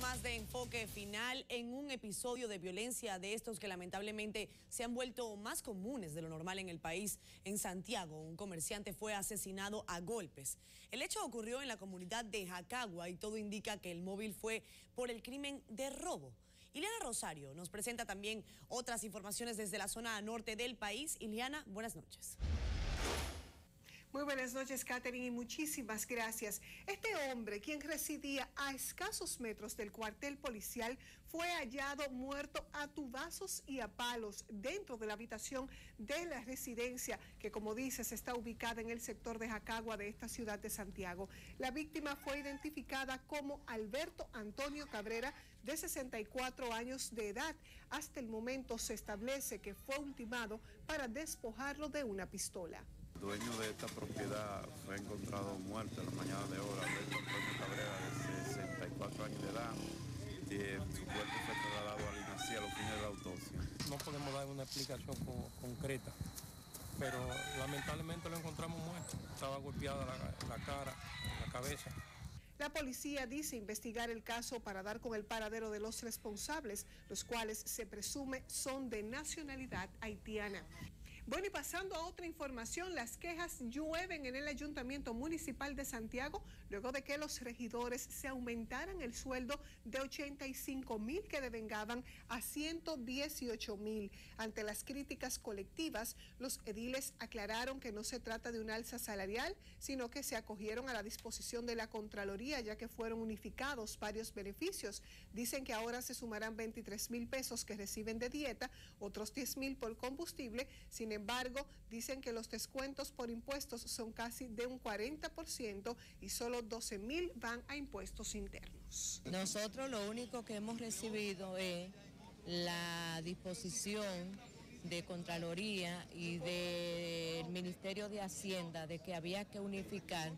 más de enfoque final en un episodio de violencia de estos que lamentablemente se han vuelto más comunes de lo normal en el país. En Santiago, un comerciante fue asesinado a golpes. El hecho ocurrió en la comunidad de Jacagua y todo indica que el móvil fue por el crimen de robo. Ileana Rosario nos presenta también otras informaciones desde la zona norte del país. Ileana, buenas noches. Muy buenas noches, Catherine, y muchísimas gracias. Este hombre, quien residía a escasos metros del cuartel policial, fue hallado muerto a tubazos y a palos dentro de la habitación de la residencia, que como dices está ubicada en el sector de Jacagua de esta ciudad de Santiago. La víctima fue identificada como Alberto Antonio Cabrera, de 64 años de edad. Hasta el momento se establece que fue ultimado para despojarlo de una pistola dueño de esta propiedad fue encontrado muerto en la mañana de hora, Alberto Antonio Cabrera, de 64 años de edad. Y su cuerpo fue trasladado al INACI a los fines de la autopsia. No podemos dar una explicación concreta, pero lamentablemente lo encontramos muerto. Estaba golpeada la, la cara, la cabeza. La policía dice investigar el caso para dar con el paradero de los responsables, los cuales se presume son de nacionalidad haitiana. Bueno, y pasando a otra información, las quejas llueven en el Ayuntamiento Municipal de Santiago luego de que los regidores se aumentaran el sueldo de 85 mil que devengaban a 118 mil. Ante las críticas colectivas, los ediles aclararon que no se trata de un alza salarial, sino que se acogieron a la disposición de la Contraloría ya que fueron unificados varios beneficios. Dicen que ahora se sumarán 23 mil pesos que reciben de dieta, otros 10 mil por combustible, sin embargo, dicen que los descuentos por impuestos son casi de un 40% y solo 12 mil van a impuestos internos. Nosotros lo único que hemos recibido es la disposición de Contraloría y del Ministerio de Hacienda de que había que unificar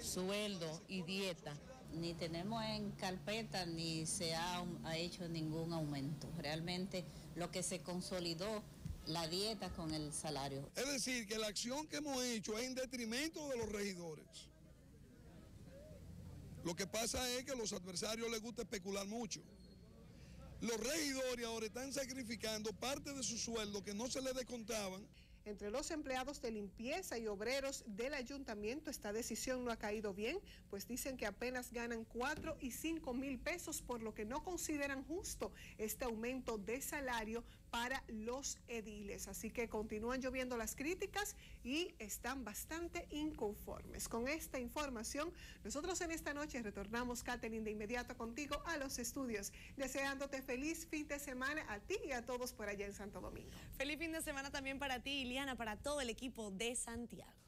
sueldo y dieta. Ni tenemos en carpeta ni se ha, ha hecho ningún aumento. Realmente lo que se consolidó la dieta con el salario. Es decir, que la acción que hemos hecho es en detrimento de los regidores. Lo que pasa es que a los adversarios les gusta especular mucho. Los regidores ahora están sacrificando parte de su sueldo que no se les descontaban entre los empleados de limpieza y obreros del ayuntamiento. Esta decisión no ha caído bien, pues dicen que apenas ganan 4 y 5 mil pesos, por lo que no consideran justo este aumento de salario para los ediles. Así que continúan lloviendo las críticas y están bastante inconformes. Con esta información, nosotros en esta noche retornamos, Catherine, de inmediato contigo a los estudios, deseándote feliz fin de semana a ti y a todos por allá en Santo Domingo. Feliz fin de semana también para ti, para todo el equipo de Santiago.